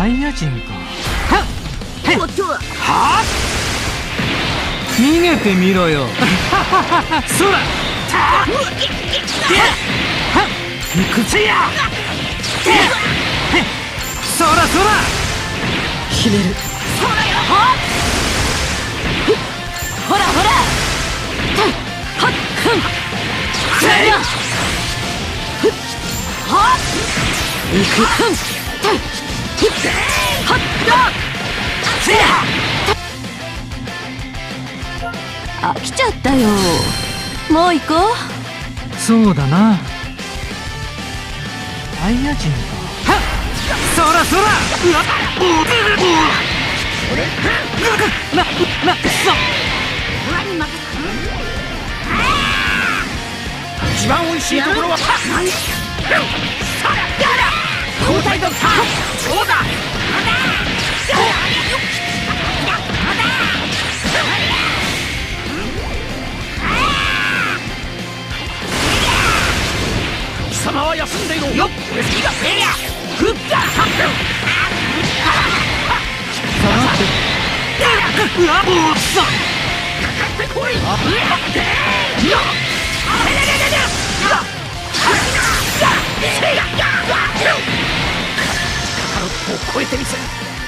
サイヤ人か。こっ！ちはは逃げてみろよ。そら行くぜや！そらそらひねる。ほらほら！はっ！ふんそれだはっ！行く。ふんはっ！だせや飽きちゃったよもう行こうそうだなサイヤ人かはっそらそらうわななそ一番美味しいところは。交代だそうだ貴様は休んでいろよっ俺好きだせりゃふった下がってうわおっさってこいカロットを超えてみせ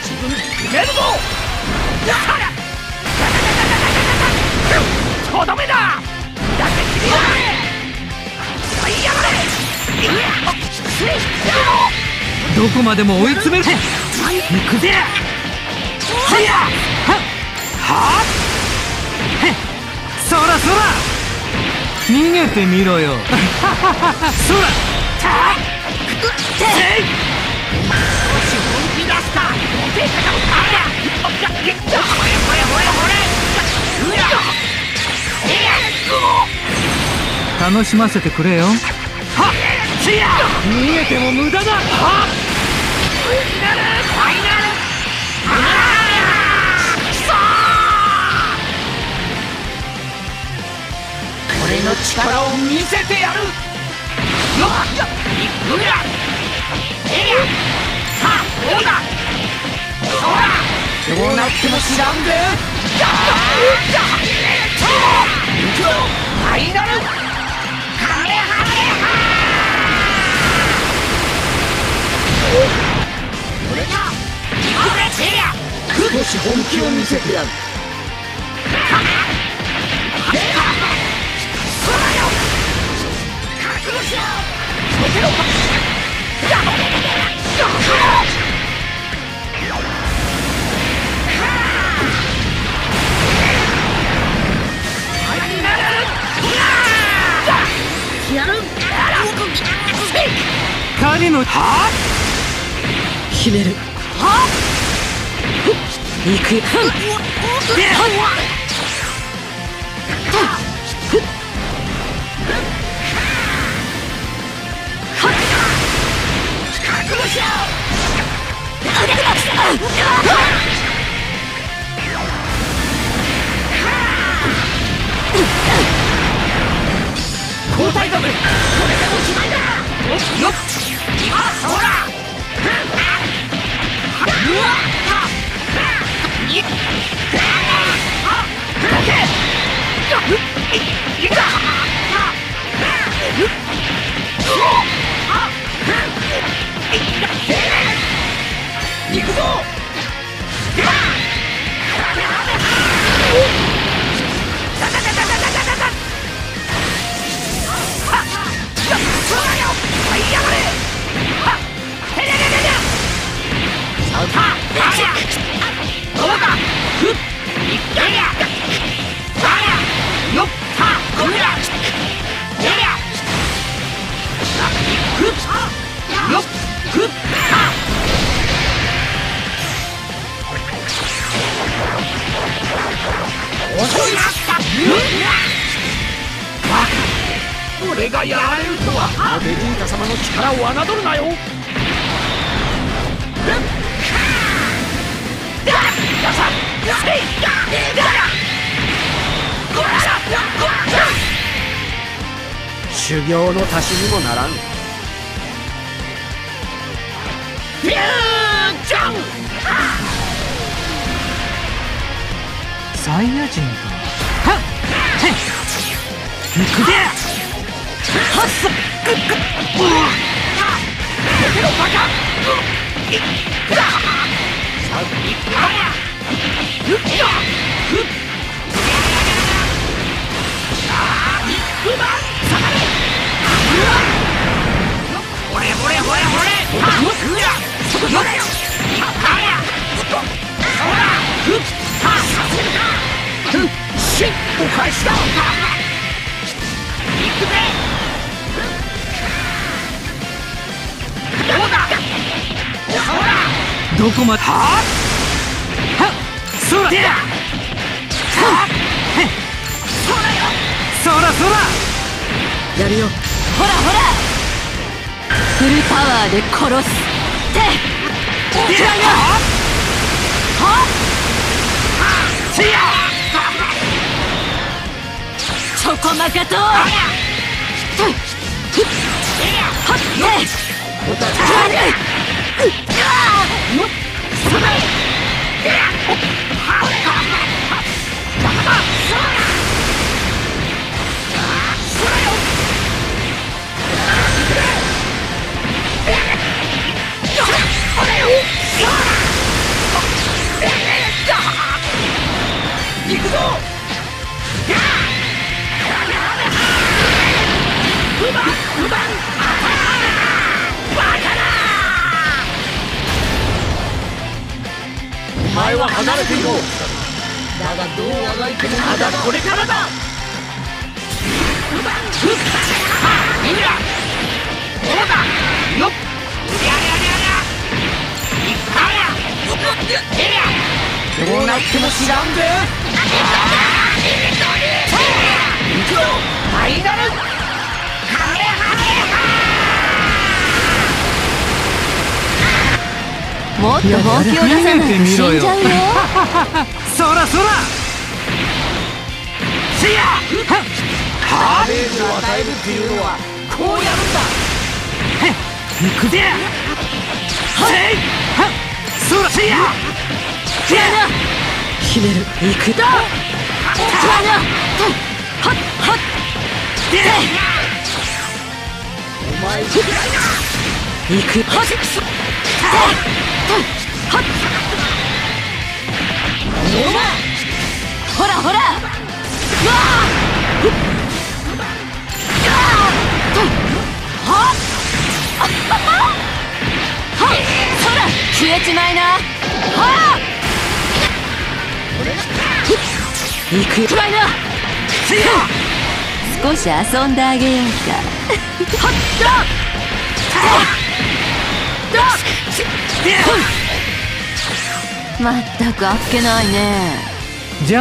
自分決めるぞ。とどめだ。だって君は使いやがれどこまでも追い詰める行くぜ。はや。ははへそらそら。逃げてみろよ。そら。本気出した楽しませてくれよ。逃げても無駄だ。力を見せてやる。よっいくら。えりゃさあどうだ。どうなっても知らんぜやったやった行くぞファイナルカメハメハ俺が行くぜせりゃ少し本気を見せてやる覚悟しろは？ひねる。は？行く。ふん覚悟しろ交代だぜこれでおしまいだよっ俺がやられるとはベジータ様の力を侮るなよ修行の足しにもならん。フュージョンサイヤ人かはっっはっっっっ行くぜどこまで？は？っは？っそらでだは？っ。そうだよ。そらそらやるよ。ほらほら。フルパワーで殺すって。では？っせやチョコマカとありゃふっせやは？っておたそ前は離れていろだがどうあがいてもまだこれからだ。うまふっはあいいやどうだ。よっ。うりゃりゃりゃりゃいっぱいや。えりゃどうなっても知らんぜ。行くぞ。ファイナルもっと本気を出さないと死んじゃうよそらそらせやはっダメージを与えるっていうのはこうやるんだへっ行くぜせいそらせやクラナひねる行くだクラナはっはっはっでお前行く。はっせはっほらほらうわはっはっそら消えちまいなはっ行くくらいな少し遊んであげようかはっまったくあっけないね。じゃあ